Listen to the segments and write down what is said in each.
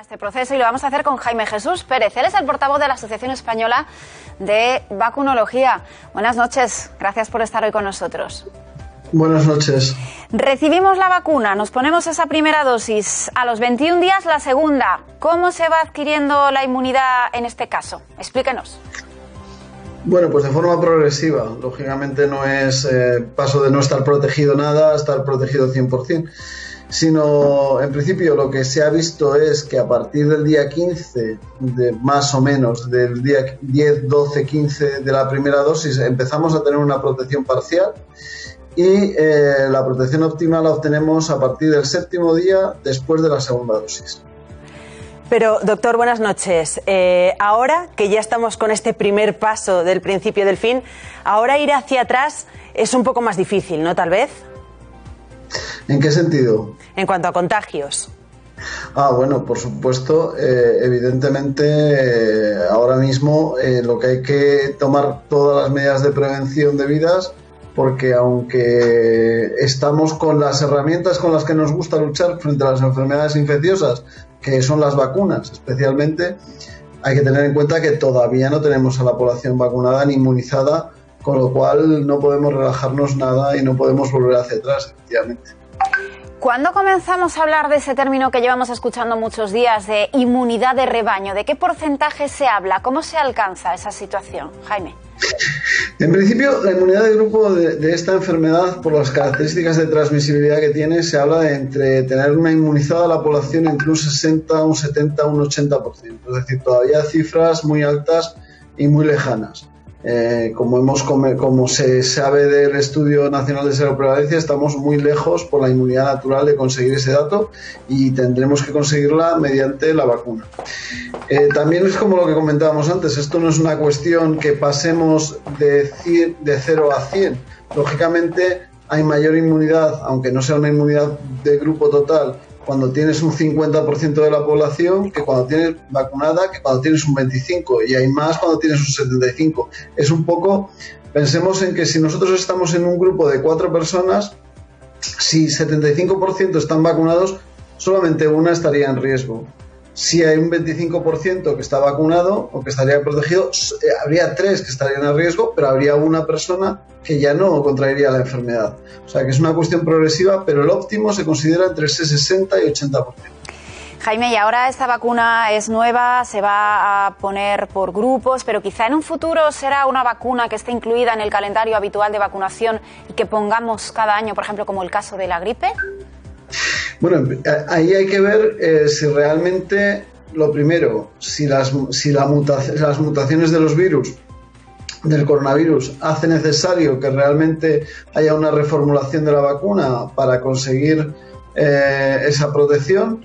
este proceso y lo vamos a hacer con Jaime Jesús Pérez. Él es el portavoz de la Asociación Española de Vacunología. Buenas noches, gracias por estar hoy con nosotros. Buenas noches. Recibimos la vacuna, nos ponemos esa primera dosis, a los 21 días la segunda. ¿Cómo se va adquiriendo la inmunidad en este caso? Explíquenos. Bueno, pues de forma progresiva. Lógicamente no es eh, paso de no estar protegido nada a estar protegido 100% sino en principio lo que se ha visto es que a partir del día 15, de más o menos del día 10, 12, 15 de la primera dosis, empezamos a tener una protección parcial y eh, la protección óptima la obtenemos a partir del séptimo día después de la segunda dosis. Pero, doctor, buenas noches. Eh, ahora que ya estamos con este primer paso del principio del fin, ahora ir hacia atrás es un poco más difícil, ¿no? Tal vez. ¿En qué sentido? En cuanto a contagios. Ah, bueno, por supuesto, eh, evidentemente eh, ahora mismo eh, lo que hay que tomar todas las medidas de prevención debidas porque aunque estamos con las herramientas con las que nos gusta luchar frente a las enfermedades infecciosas, que son las vacunas especialmente, hay que tener en cuenta que todavía no tenemos a la población vacunada ni inmunizada, con lo cual no podemos relajarnos nada y no podemos volver hacia atrás, efectivamente. ¿Cuándo comenzamos a hablar de ese término que llevamos escuchando muchos días de inmunidad de rebaño? ¿De qué porcentaje se habla? ¿Cómo se alcanza esa situación, Jaime? En principio, la inmunidad de grupo de, esta enfermedad, por las características de transmisibilidad que tiene, se habla de entre tener una inmunizada la población entre un 60, un 70, un 80%. Es decir, todavía cifras muy altas y muy lejanas. Eh, como, hemos, como se sabe del Estudio Nacional de Seroprevalencia, estamos muy lejos por la inmunidad natural de conseguir ese dato y tendremos que conseguirla mediante la vacuna. Eh, también es como lo que comentábamos antes, esto no es una cuestión que pasemos de, de 0 a 100. Lógicamente hay mayor inmunidad, aunque no sea una inmunidad de grupo total, cuando tienes un 50% de la población que cuando tienes vacunada, que cuando tienes un 25% y hay más cuando tienes un 75%. Es un poco, pensemos en que si nosotros estamos en un grupo de cuatro personas, si 75% están vacunados, solamente una estaría en riesgo si hay un 25% que está vacunado o que estaría protegido, eh, habría tres que estarían a riesgo, pero habría una persona que ya no contraería la enfermedad. O sea que es una cuestión progresiva, pero el óptimo se considera entre ese 60 y 80%. Jaime, y ahora esta vacuna es nueva, se va a poner por grupos, pero quizá en un futuro será una vacuna que esté incluida en el calendario habitual de vacunación y que pongamos cada año, por ejemplo, como el caso de la gripe. Bueno, ahí hay que ver eh, si realmente, lo primero, si, las, si las mutaciones de los virus, del coronavirus, hace necesario que realmente haya una reformulación de la vacuna para conseguir eh, esa protección,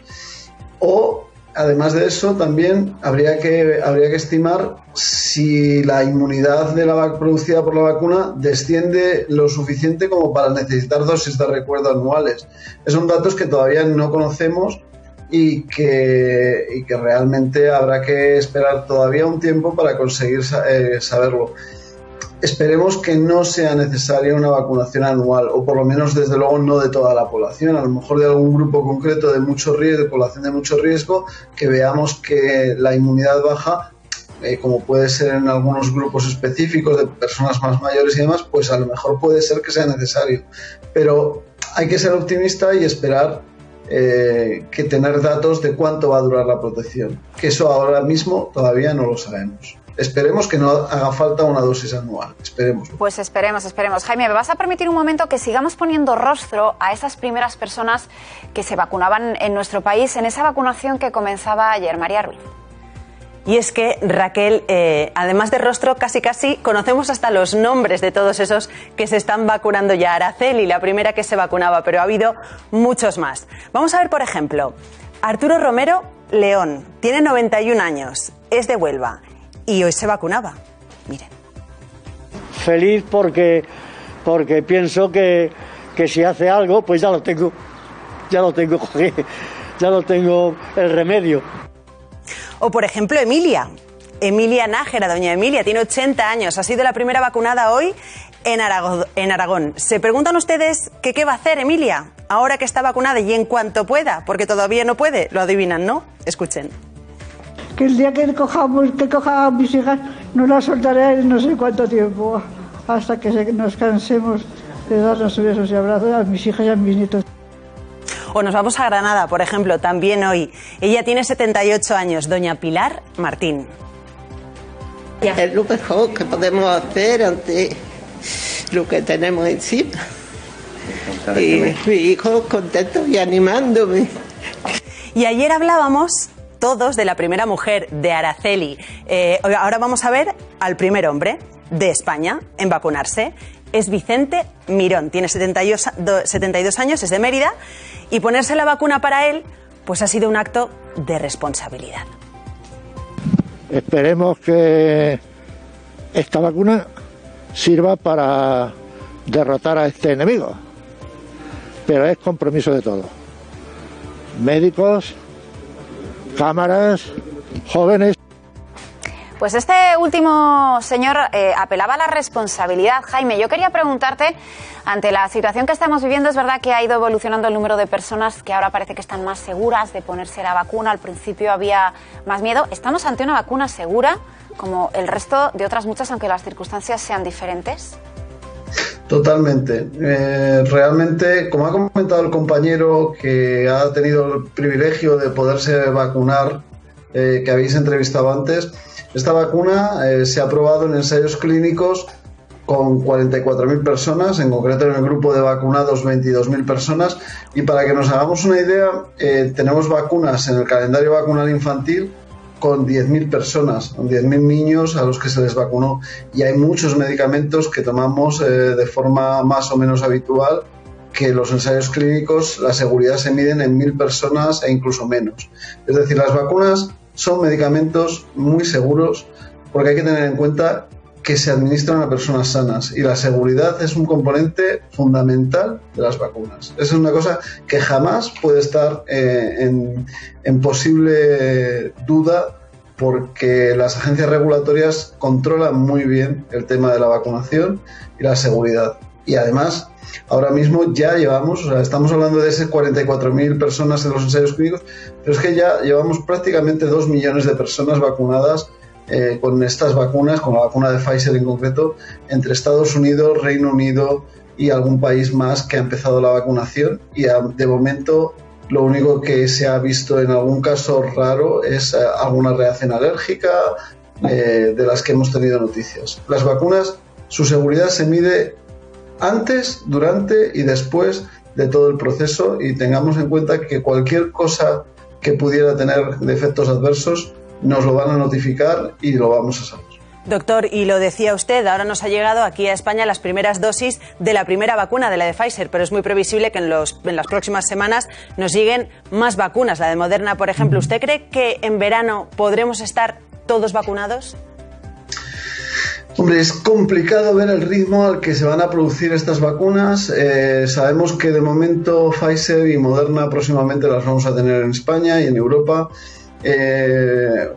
o además de eso, también habría que, habría que estimar si la inmunidad de la, producida por la vacuna desciende lo suficiente como para necesitar dosis de recuerdo anuales. Son datos que todavía no conocemos y que, y que realmente habrá que esperar todavía un tiempo para conseguir eh, saberlo esperemos que no sea necesaria una vacunación anual, o por lo menos desde luego no de toda la población, a lo mejor de algún grupo concreto de mucho riesgo, de población de mucho riesgo, que veamos que la inmunidad baja, eh, como puede ser en algunos grupos específicos de personas más mayores y demás, pues a lo mejor puede ser que sea necesario. Pero hay que ser optimista y esperar eh, que tener datos de cuánto va a durar la protección, que eso ahora mismo todavía no lo sabemos esperemos que no haga falta una dosis anual. Esperemos. Pues esperemos, esperemos. Jaime, ¿me vas a permitir un momento que sigamos poniendo rostro a esas primeras personas que se vacunaban en nuestro país en esa vacunación que comenzaba ayer? María Ruiz. Y es que, Raquel, eh, además de rostro, casi casi conocemos hasta los nombres de todos esos que se están vacunando ya. Araceli, la primera que se vacunaba, pero ha habido muchos más. Vamos a ver, por ejemplo, Arturo Romero León, tiene 91 años, es de Huelva y hoy se vacunaba. Miren. Feliz porque, porque pienso que, que si hace algo, pues ya lo tengo, ya lo tengo, ya lo tengo el remedio. O por ejemplo Emilia, Emilia Nájera, doña Emilia, tiene 80 años, ha sido la primera vacunada hoy en Aragón. En Aragón. ¿Se preguntan ustedes qué va a hacer Emilia? ahora que está vacunada y en cuanto pueda, porque todavía no puede, lo adivinan, ¿no? Escuchen. Que el día que cojamos, que coja a mis hijas, no las soltaré en no sé cuánto tiempo, hasta que nos cansemos de darnos besos y abrazos a mis hijas y a mis nietos. O nos vamos a Granada, por ejemplo, también hoy. Ella tiene 78 años, doña Pilar Martín. Es lo mejor que podemos hacer ante lo que tenemos encima. Y mi hijo contento y animándome. Y ayer hablábamos todos de la primera mujer, de Araceli. Eh, ahora vamos a ver al primer hombre de España en vacunarse. Es Vicente Mirón, tiene 72, 72 años, es de Mérida, y ponerse la vacuna para él, pues ha sido un acto de responsabilidad. Esperemos que esta vacuna sirva para derrotar a este enemigo, pero es compromiso de todos. Médicos, cámaras, jóvenes. Pues este último señor eh, apelaba a la responsabilidad. Jaime, yo quería preguntarte, ante la situación que estamos viviendo, es verdad que ha ido evolucionando el número de personas que ahora parece que están más seguras de ponerse la vacuna. Al principio había más miedo. ¿Estamos ante una vacuna segura, como el resto de otras muchas, aunque las circunstancias sean diferentes? Totalmente. Eh, realmente, como ha comentado el compañero que ha tenido el privilegio de poderse vacunar, eh, que habéis entrevistado antes, esta vacuna eh, se ha probado en ensayos clínicos con 44.000 personas, en concreto en el grupo de vacunados 22.000 personas. Y para que nos hagamos una idea, eh, tenemos vacunas en el calendario vacunal infantil con 10.000 personas, con 10.000 niños a los que se les vacunó. Y hay muchos medicamentos que tomamos eh, de forma más o menos habitual que los ensayos clínicos, la seguridad se miden en 1.000 personas e incluso menos. Es decir, las vacunas son medicamentos muy seguros porque hay que tener en cuenta que se administran a personas sanas y la seguridad es un componente fundamental de las vacunas. Esa es una cosa que jamás puede estar eh, en, en posible duda porque las agencias regulatorias controlan muy bien el tema de la vacunación y la seguridad. Y además Ahora mismo ya llevamos, o sea, estamos hablando de ese 44.000 personas en los ensayos clínicos, pero es que ya llevamos prácticamente 2 millones de personas vacunadas eh, con estas vacunas, con la vacuna de Pfizer en concreto, entre Estados Unidos, Reino Unido y algún país más que ha empezado la vacunación y de momento lo único que se ha visto en algún caso raro es eh, alguna reacción alérgica eh, de las que hemos tenido noticias. Las vacunas, su seguridad se mide antes, durante y después de todo el proceso y tengamos en cuenta que cualquier cosa que pudiera tener efectos adversos nos lo van a notificar y lo vamos a saber. Doctor, y lo decía usted, ahora nos ha llegado aquí a España las primeras dosis de la primera vacuna, de la de Pfizer, pero es muy previsible que en, los, en las próximas semanas nos lleguen más vacunas, la de Moderna, por ejemplo. ¿Usted cree que en verano podremos estar todos vacunados? Hombre, es complicado ver el ritmo al que se van a producir estas vacunas. Eh, sabemos que de momento Pfizer y Moderna próximamente las vamos a tener en España y en Europa. Eh,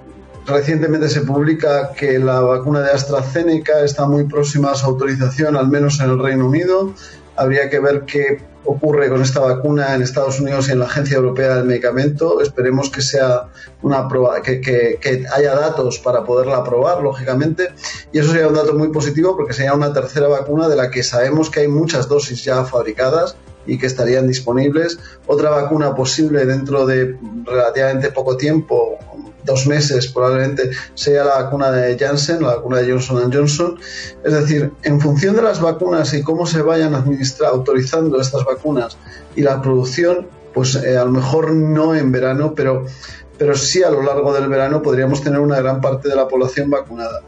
recientemente se publica que la vacuna de AstraZeneca está muy próxima a su autorización, al menos en el Reino Unido. Habría que ver qué ocurre con esta vacuna en Estados Unidos y en la Agencia Europea del Medicamento. Esperemos que sea una que, haya datos para poderla aprobar, lógicamente. Y eso sería un dato muy positivo porque sería una tercera vacuna de la que sabemos que hay muchas dosis ya fabricadas y que estarían disponibles. Otra vacuna posible dentro de relativamente poco tiempo, dos meses probablemente sea la vacuna de Janssen, la vacuna de Johnson Johnson. Es decir, en función de las vacunas y cómo se vayan administrar, autorizando estas vacunas y la producción, pues eh, a lo mejor no en verano, pero, pero sí a lo largo del verano podríamos tener una gran parte de la población vacunada.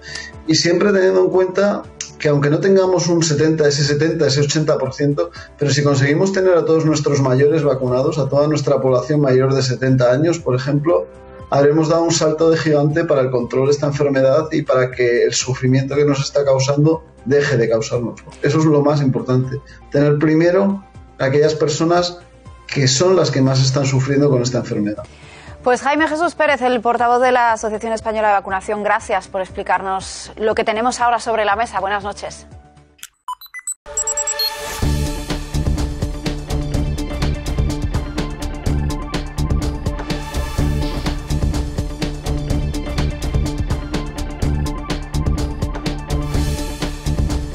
Y siempre teniendo en cuenta que aunque no tengamos un 70, ese 70, ese 80%, pero si conseguimos tener a todos nuestros mayores vacunados, a toda nuestra población mayor de 70 años, por ejemplo, habremos dado un salto de gigante para el control de esta enfermedad y para que el sufrimiento que nos está causando deje de causarnos. Eso es lo más importante. Tener primero aquellas personas que son las que más están sufriendo con esta enfermedad. Pues Jaime Jesús Pérez, el portavoz de la Asociación Española de Vacunación, gracias por explicarnos lo que tenemos ahora sobre la mesa. Buenas noches.